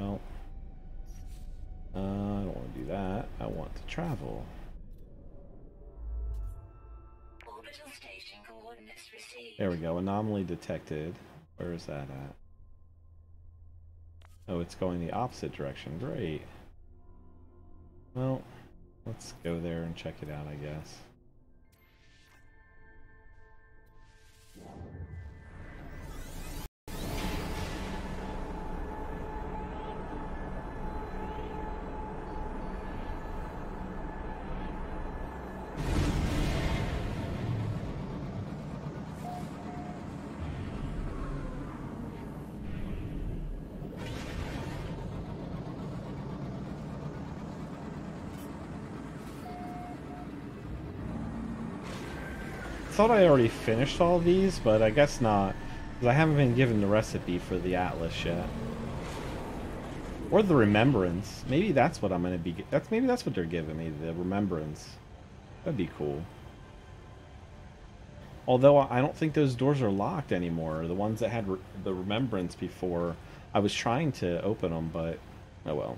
Well, uh, I don't want to do that. I want to travel. There we go. Anomaly detected. Where is that at? Oh, it's going the opposite direction. Great. Well, let's go there and check it out, I guess. Thought I already finished all these, but I guess not. Because I haven't been given the recipe for the Atlas yet. Or the Remembrance. Maybe that's what I'm going to be... That's Maybe that's what they're giving me, the Remembrance. That'd be cool. Although I don't think those doors are locked anymore. The ones that had re the Remembrance before, I was trying to open them, but... Oh well.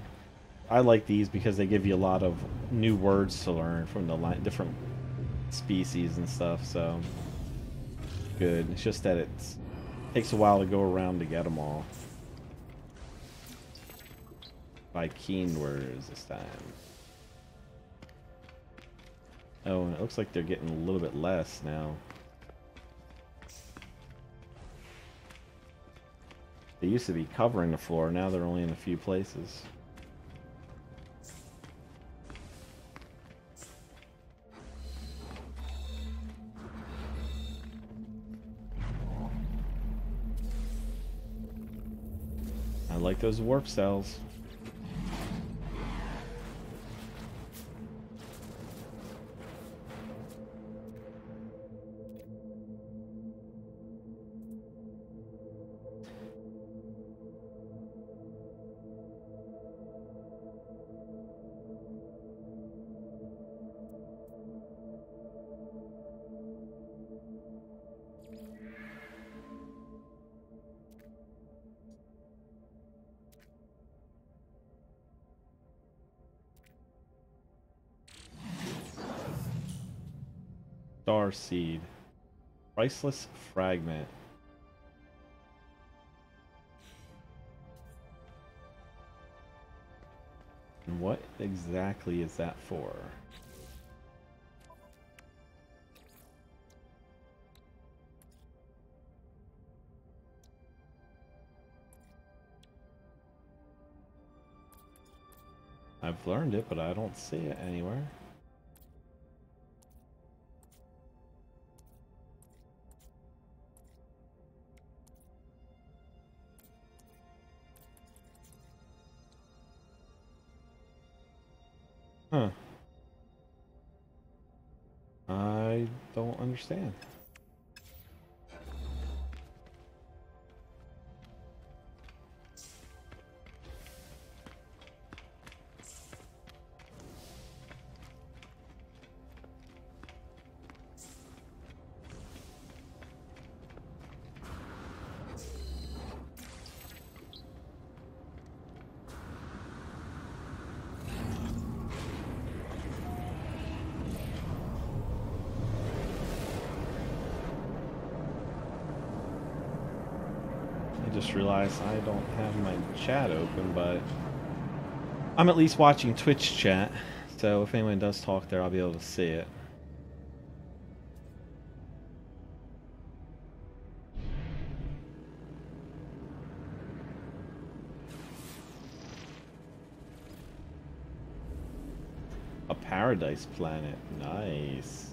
I like these because they give you a lot of new words to learn from the different species and stuff, so good. It's just that it takes a while to go around to get them all. By keen words this time. Oh, and it looks like they're getting a little bit less now. They used to be covering the floor, now they're only in a few places. Those warp cells. Seed. Priceless Fragment. And what exactly is that for? I've learned it, but I don't see it anywhere. Huh. I don't understand. Realize I don't have my chat open, but I'm at least watching Twitch chat, so if anyone does talk there, I'll be able to see it. A paradise planet. Nice.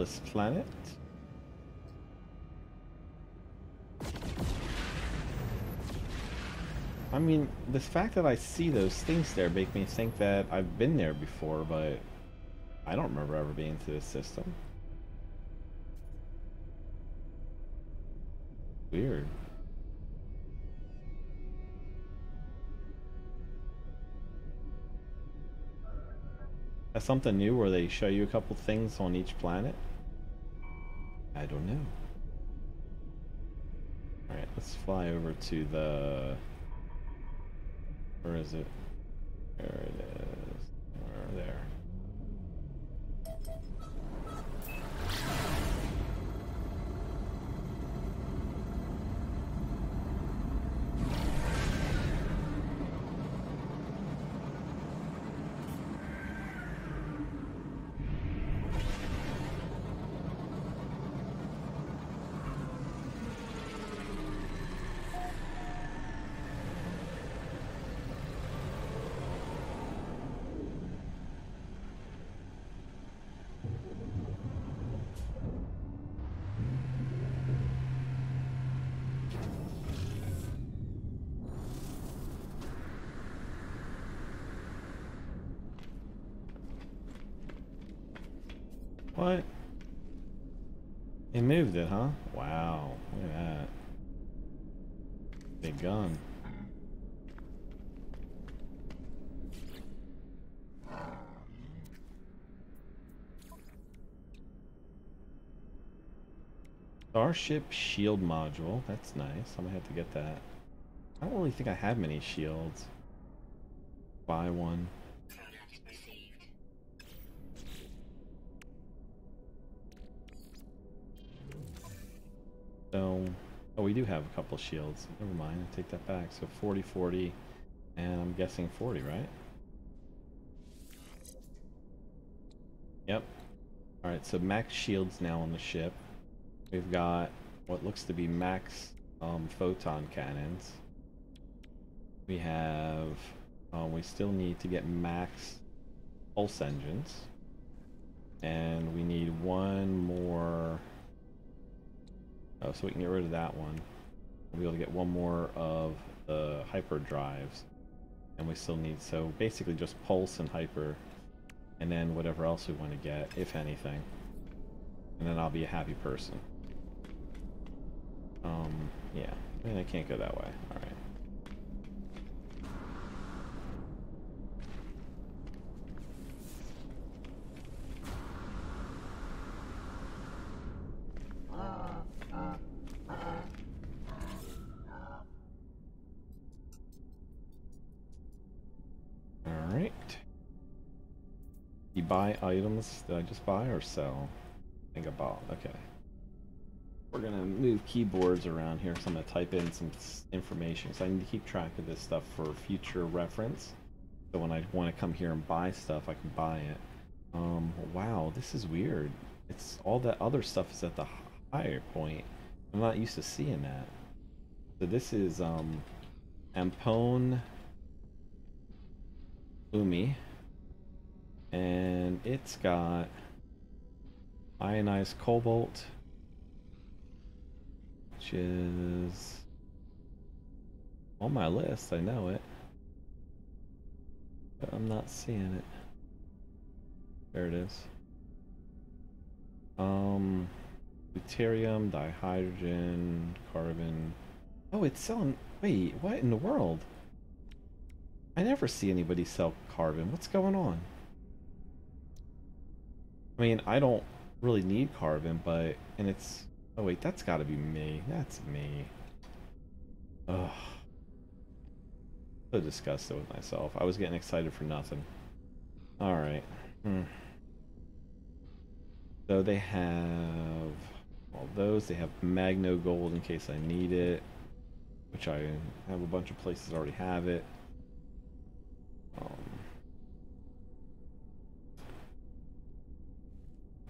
Airless planet. I mean, the fact that I see those things there make me think that I've been there before, but I don't remember ever being to this system. Weird. That's something new where they show you a couple things on each planet? I don't know. Alright, let's fly over to the... Where is it? There it is. Where, there. What? They moved it, huh? Wow, look at that. Big gun. Starship shield module. That's nice. I'm gonna have to get that. I don't really think I have many shields. Buy one. So, oh, we do have a couple shields. Never mind, I take that back. So 40, 40, and I'm guessing 40, right? Yep. Alright, so max shields now on the ship. We've got what looks to be max um, photon cannons. We have, uh, we still need to get max pulse engines. And we need one more Oh, so we can get rid of that one. We'll be able to get one more of the hyper drives. And we still need, so basically just pulse and hyper. And then whatever else we want to get, if anything. And then I'll be a happy person. Um, yeah. I mean, I can't go that way. Alright. Items did I just buy or sell? I think I bought. Okay. We're gonna move keyboards around here, so I'm gonna type in some information. So I need to keep track of this stuff for future reference. So when I want to come here and buy stuff, I can buy it. Um, wow, this is weird. It's all that other stuff is at the higher point. I'm not used to seeing that. So this is um, Ampone Umi and it's got ionized cobalt which is on my list I know it but I'm not seeing it. There it is. Um deuterium dihydrogen carbon. Oh it's selling wait what in the world? I never see anybody sell carbon. What's going on I mean, I don't really need carbon, but... And it's... Oh, wait, that's gotta be me. That's me. Ugh. So disgusted with myself. I was getting excited for nothing. Alright. Hmm. So they have... All those. They have Magno Gold in case I need it. Which I have a bunch of places already have it. Um,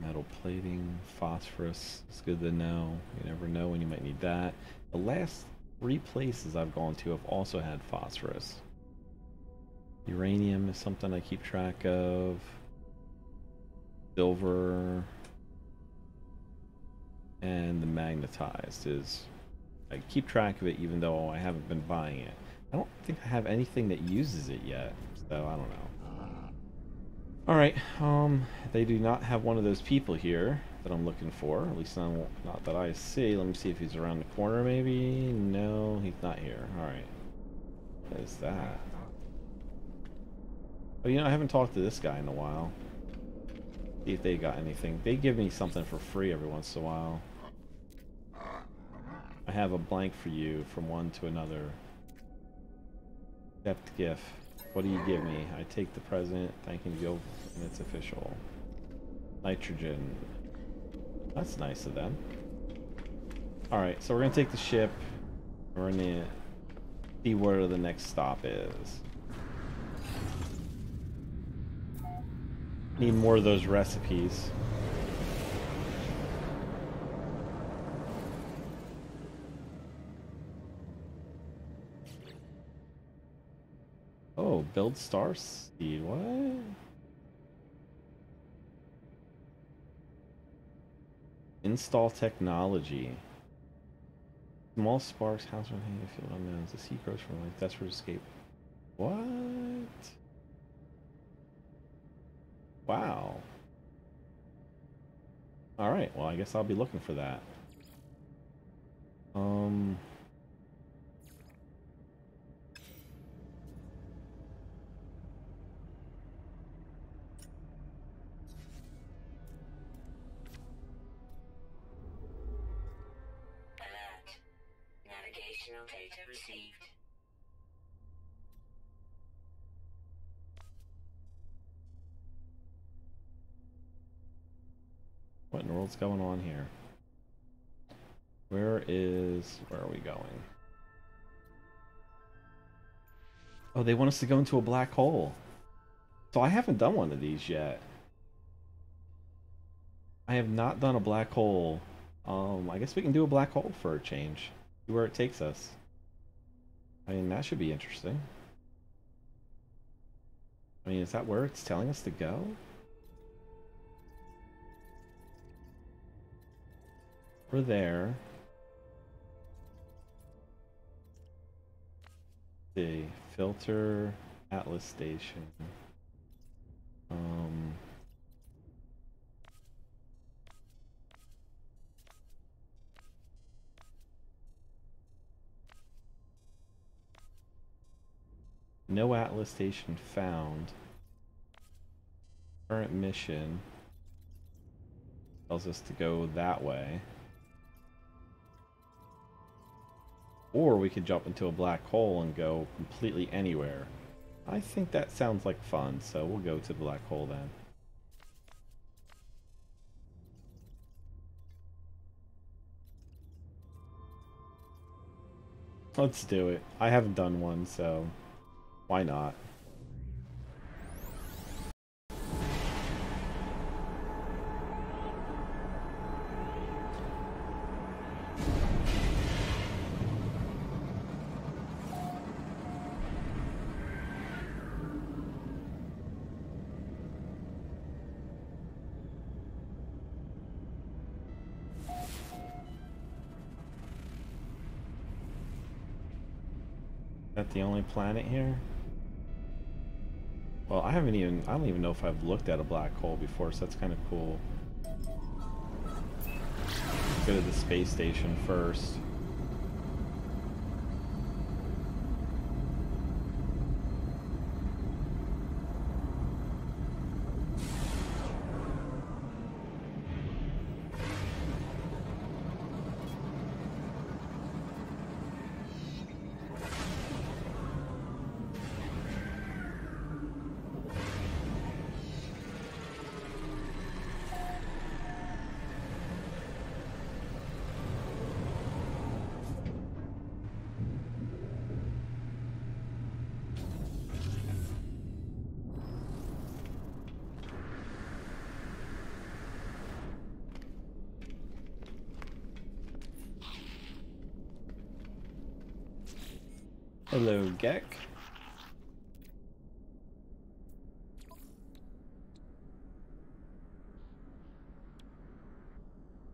Metal plating, phosphorus. It's good to know. You never know when you might need that. The last three places I've gone to have also had phosphorus. Uranium is something I keep track of. Silver. And the magnetized is... I keep track of it even though I haven't been buying it. I don't think I have anything that uses it yet, so I don't know. Alright, um, they do not have one of those people here that I'm looking for. At least not, not that I see. Let me see if he's around the corner, maybe. No, he's not here. Alright. What is that? Oh, you know, I haven't talked to this guy in a while. See if they got anything. They give me something for free every once in a while. I have a blank for you from one to another. Accept gift. What do you give me? I take the present, thanking you, and it's official. Nitrogen. That's nice of them. Alright, so we're gonna take the ship. We're gonna see where the next stop is. Need more of those recipes. Oh, build star seed. What? Install technology. Small sparks, house on hanging field unknowns. The sea grows from life. That's for escape. What? Wow. Alright, well I guess I'll be looking for that. Um... Navigational data received. What in the world's going on here? Where is... Where are we going? Oh, they want us to go into a black hole. So I haven't done one of these yet. I have not done a black hole. Um, I guess we can do a black hole for a change. See where it takes us. I mean, that should be interesting. I mean, is that where it's telling us to go? We're there. The filter Atlas station. No Atlas station found. Current mission tells us to go that way. Or we could jump into a black hole and go completely anywhere. I think that sounds like fun, so we'll go to the black hole then. Let's do it. I haven't done one, so why not? Is that the only planet here? Well, I haven't even, I don't even know if I've looked at a black hole before, so that's kind of cool. Go to the space station first. Hello, Gek.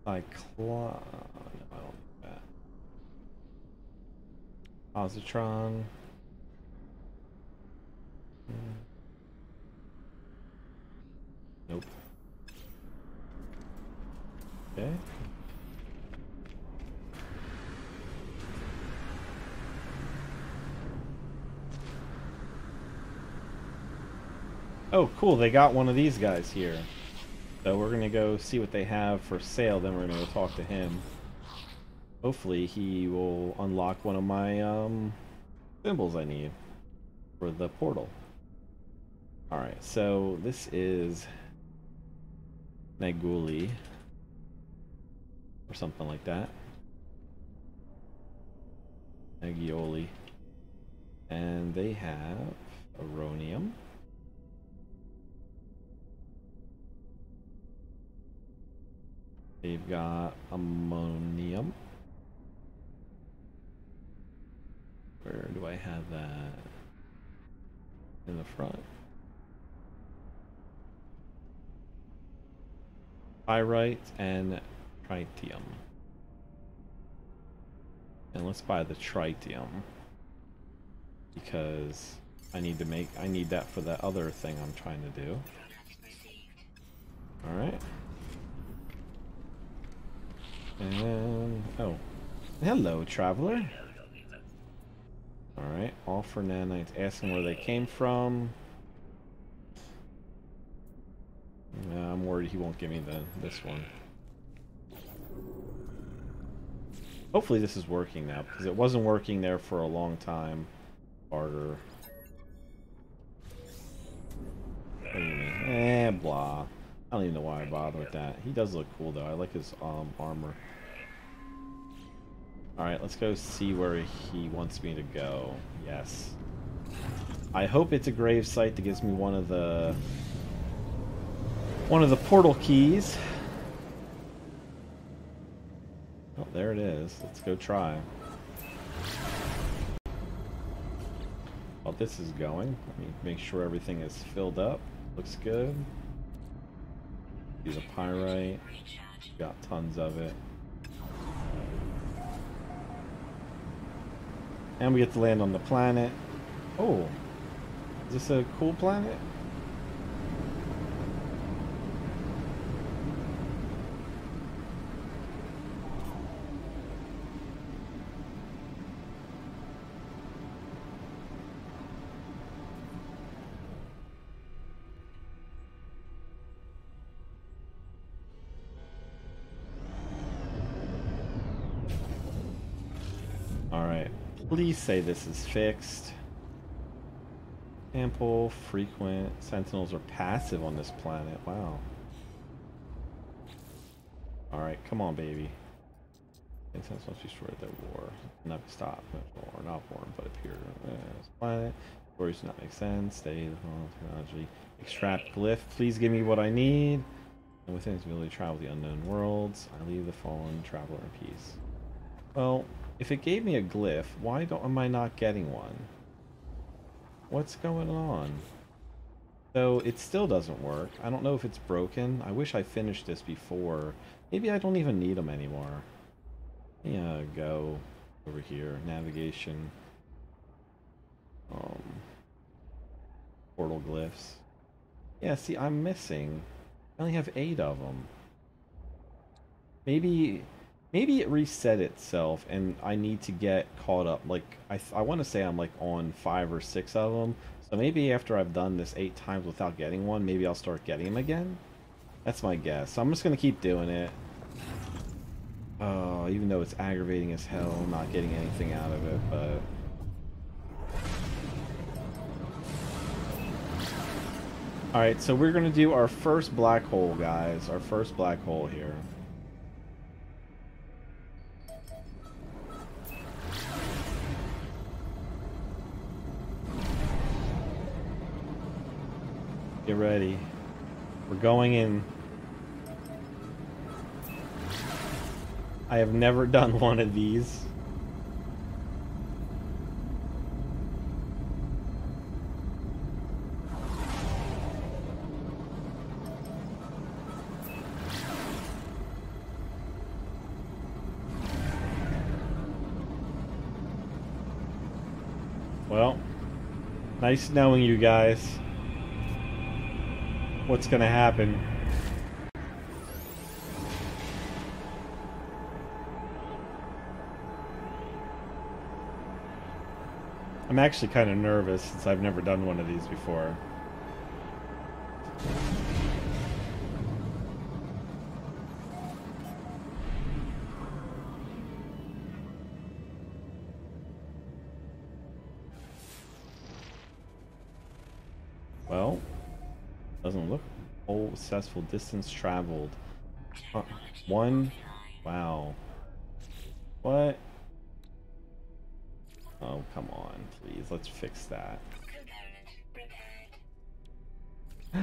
I claw. No, I don't need that. Positron. Hmm. Nope. Okay. Oh, cool. They got one of these guys here. So we're gonna go see what they have for sale, then we're gonna go talk to him. Hopefully he will unlock one of my um, symbols I need for the portal. Alright, so this is Naguli or something like that. Nagioli. And they have Aronium. They've got ammonium. Where do I have that? In the front. Pyrite and tritium. And let's buy the tritium. Because I need to make I need that for that other thing I'm trying to do. Alright. And oh. Hello, traveler. Alright, all for nanites. Asking where they came from. I'm worried he won't give me the this one. Hopefully this is working now, because it wasn't working there for a long time. Mean? Eh, blah. I don't even know why I bother with that. He does look cool though. I like his um armor. Alright, let's go see where he wants me to go. Yes. I hope it's a grave site that gives me one of the one of the portal keys. Oh, there it is. Let's go try. While this is going, let me make sure everything is filled up. Looks good. Use a pyrite. Got tons of it. And we get to land on the planet. Oh, is this a cool planet? Alright. Please say this is fixed. Ample, frequent. Sentinels are passive on this planet. Wow. Alright, come on, baby. Sentinels must be destroyed their war. Not stop. Or not born, but appear this planet. Stories do not make sense. Stay the whole technology. Extract glyph. Please give me what I need. And within its ability to travel the unknown worlds, I leave the fallen traveler in peace. Well, if it gave me a glyph, why don't am I not getting one? What's going on? So it still doesn't work. I don't know if it's broken. I wish I finished this before. Maybe I don't even need them anymore. Yeah, go over here. Navigation. Um, portal glyphs. Yeah, see, I'm missing. I only have eight of them. Maybe maybe it reset itself and I need to get caught up. Like, I, I want to say I'm like on five or six of them. So maybe after I've done this eight times without getting one, maybe I'll start getting them again. That's my guess. So I'm just going to keep doing it. Oh, even though it's aggravating as hell, not getting anything out of it, but... Alright, so we're going to do our first black hole, guys. Our first black hole here. Ready. We're going in. I have never done one of these. Well, nice knowing you guys what's going to happen. I'm actually kind of nervous since I've never done one of these before. Well doesn't look whole successful distance traveled. Uh, one. Wow. What? Oh, come on, please. Let's fix that.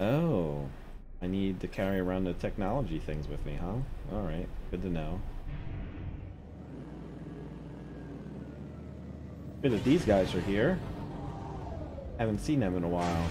Oh. I need to carry around the technology things with me, huh? Alright, good to know. Good that these guys are here. Haven't seen them in a while.